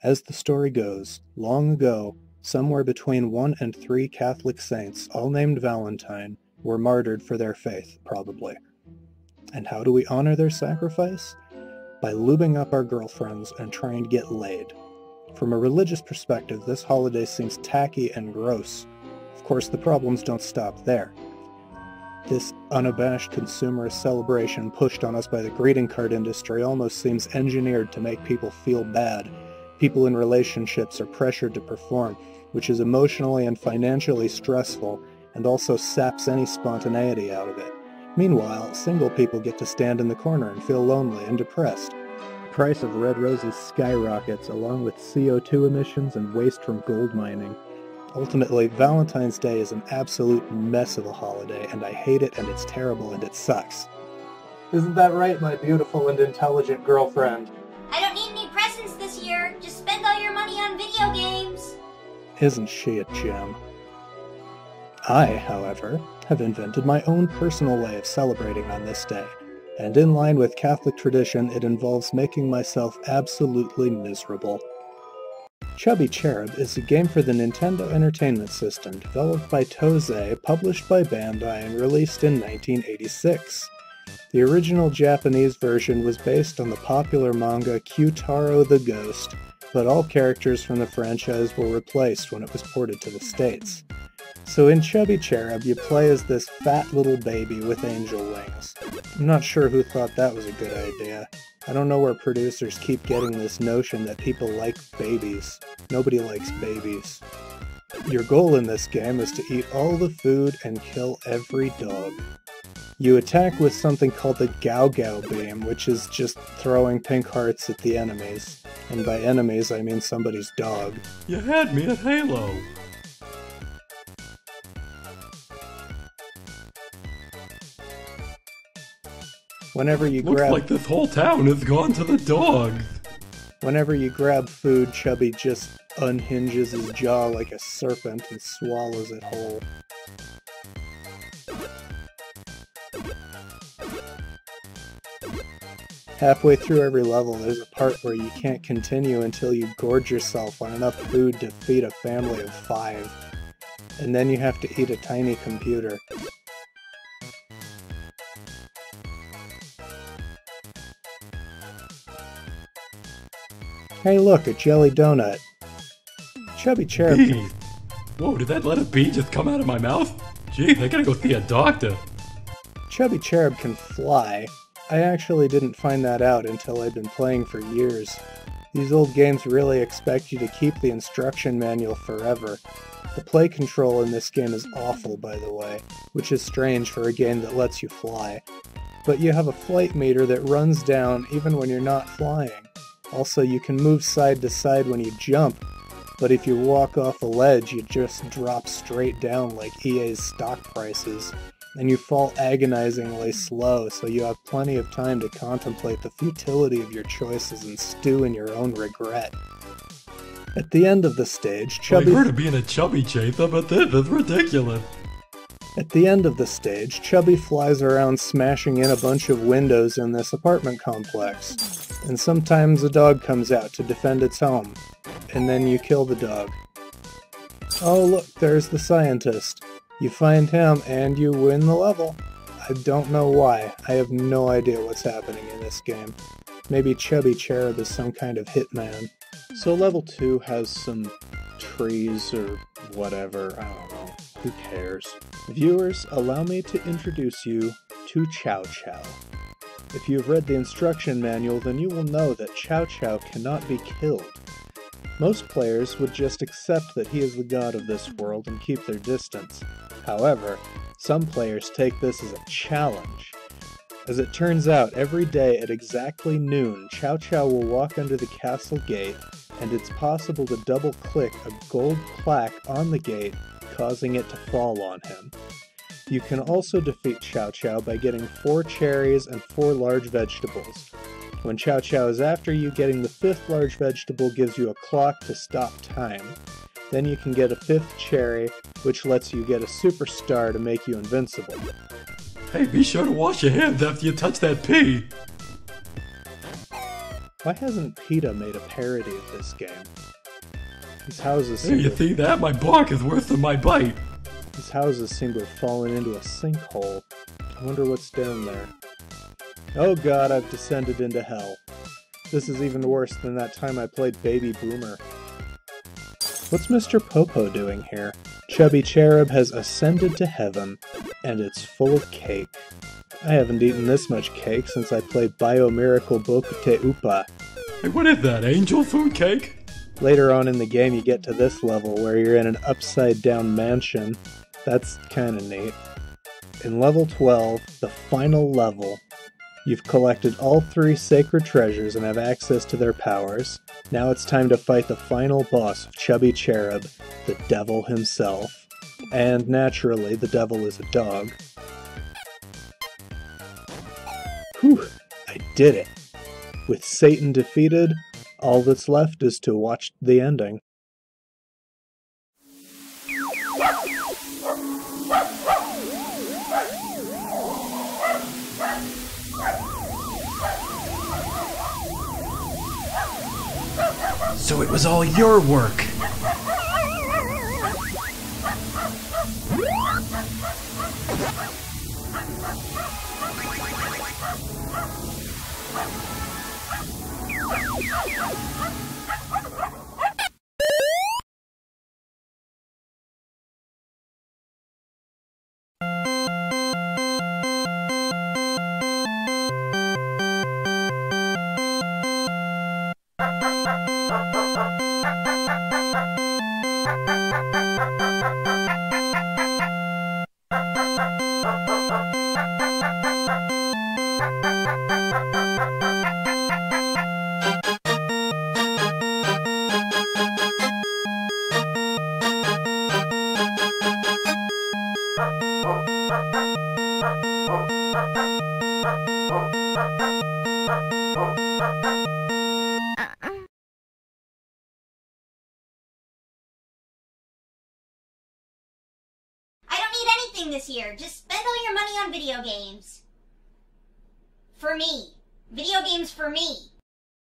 As the story goes, long ago, somewhere between one and three Catholic saints, all named Valentine, were martyred for their faith, probably. And how do we honor their sacrifice? By lubing up our girlfriends and trying to get laid. From a religious perspective, this holiday seems tacky and gross. Of course, the problems don't stop there. This unabashed consumerist celebration pushed on us by the greeting card industry almost seems engineered to make people feel bad. People in relationships are pressured to perform, which is emotionally and financially stressful and also saps any spontaneity out of it. Meanwhile, single people get to stand in the corner and feel lonely and depressed. The price of red roses skyrockets along with CO2 emissions and waste from gold mining. Ultimately, Valentine's Day is an absolute mess of a holiday, and I hate it, and it's terrible, and it sucks. Isn't that right, my beautiful and intelligent girlfriend? Isn't she a gem? I, however, have invented my own personal way of celebrating on this day, and in line with Catholic tradition, it involves making myself absolutely miserable. Chubby Cherub is a game for the Nintendo Entertainment System developed by Tose, published by Bandai, and released in 1986. The original Japanese version was based on the popular manga Q-Taro the Ghost, but all characters from the franchise were replaced when it was ported to the States. So in Chubby Cherub, you play as this fat little baby with angel wings. I'm not sure who thought that was a good idea. I don't know where producers keep getting this notion that people like babies. Nobody likes babies. Your goal in this game is to eat all the food and kill every dog. You attack with something called the Gao Gao Beam, which is just throwing pink hearts at the enemies. And by enemies, I mean somebody's dog. You had me at Halo. Whenever you Looks grab like this whole town has gone to the dogs. Whenever you grab food, Chubby just unhinges his jaw like a serpent and swallows it whole. Halfway through every level, there's a part where you can't continue until you gorge yourself on enough food to feed a family of five. And then you have to eat a tiny computer. Hey look, a jelly donut. Chubby Cherub. Whoa, did that letter B just come out of my mouth? Gee, I gotta go see a doctor. Chubby Cherub can fly. I actually didn't find that out until I'd been playing for years. These old games really expect you to keep the instruction manual forever. The play control in this game is awful, by the way, which is strange for a game that lets you fly. But you have a flight meter that runs down even when you're not flying. Also, you can move side to side when you jump, but if you walk off a ledge, you just drop straight down like EA's stock prices, and you fall agonizingly slow, so you have plenty of time to contemplate the futility of your choices and stew in your own regret. At the end of the stage, Chubby I heard of being a chubby chaser, but this is ridiculous. At the end of the stage, Chubby flies around smashing in a bunch of windows in this apartment complex. And sometimes a dog comes out to defend its home. And then you kill the dog. Oh look, there's the scientist. You find him and you win the level. I don't know why. I have no idea what's happening in this game. Maybe Chubby Cherub is some kind of hitman. So level 2 has some trees or whatever, I don't know. Who cares? Viewers, allow me to introduce you to Chow Chow. If you have read the instruction manual, then you will know that Chow Chow cannot be killed. Most players would just accept that he is the god of this world and keep their distance. However, some players take this as a challenge. As it turns out, every day at exactly noon, Chow Chow will walk under the castle gate, and it's possible to double click a gold plaque on the gate, causing it to fall on him. You can also defeat Chow Chow by getting 4 cherries and 4 large vegetables. When Chow Chow is after you, getting the fifth large vegetable gives you a clock to stop time. Then you can get a fifth cherry, which lets you get a superstar to make you invincible. Hey, be sure to wash your hands after you touch that pea. Why hasn't PETA made a parody of this game? These houses Hey, you think that? My bark is worse than my bite. these houses seem to have fallen into a sinkhole. I wonder what's down there. Oh god, I've descended into hell. This is even worse than that time I played Baby Boomer. What's Mr. Popo doing here? Chubby Cherub has ascended to heaven, and it's full of cake. I haven't eaten this much cake since I played Bio Miracle Bokutte Upa. Hey, what is that? Angel food cake? Later on in the game, you get to this level where you're in an upside down mansion. That's kinda neat. In level 12, the final level, you've collected all three sacred treasures and have access to their powers. Now it's time to fight the final boss of Chubby Cherub, the devil himself. And naturally, the devil is a dog. Whew, I did it. With Satan defeated, all that's left is to watch the ending. It was all your work. This year. Just spend all your money on video games. For me. Video games for me.